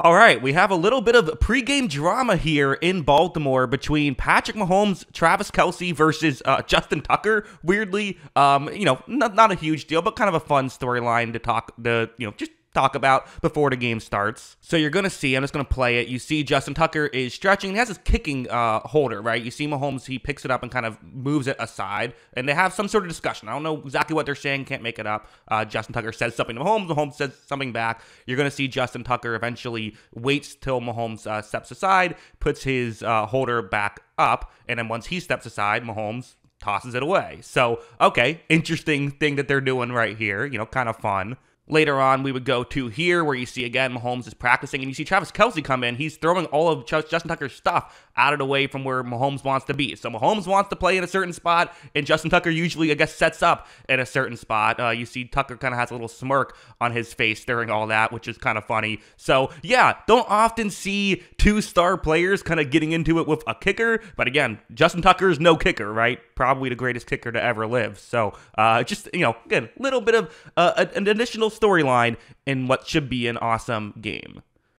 All right, we have a little bit of pregame drama here in Baltimore between Patrick Mahomes, Travis Kelce versus uh, Justin Tucker. Weirdly, um, you know, not, not a huge deal, but kind of a fun storyline to talk. The you know just talk about before the game starts. So you're going to see, I'm just going to play it. You see Justin Tucker is stretching. He has his kicking uh, holder, right? You see Mahomes, he picks it up and kind of moves it aside. And they have some sort of discussion. I don't know exactly what they're saying, can't make it up. Uh, Justin Tucker says something to Mahomes. Mahomes says something back. You're going to see Justin Tucker eventually waits till Mahomes uh, steps aside, puts his uh, holder back up. And then once he steps aside, Mahomes tosses it away. So, okay, interesting thing that they're doing right here. You know, kind of fun. Later on, we would go to here where you see again Mahomes is practicing, and you see Travis Kelce come in. He's throwing all of Justin Tucker's stuff out of the way from where Mahomes wants to be. So Mahomes wants to play in a certain spot, and Justin Tucker usually, I guess, sets up in a certain spot. Uh, you see Tucker kind of has a little smirk on his face during all that, which is kind of funny. So yeah, don't often see two star players kind of getting into it with a kicker. But again, Justin Tucker is no kicker, right? Probably the greatest kicker to ever live. So uh, just you know, again, little bit of uh, an additional storyline in what should be an awesome game.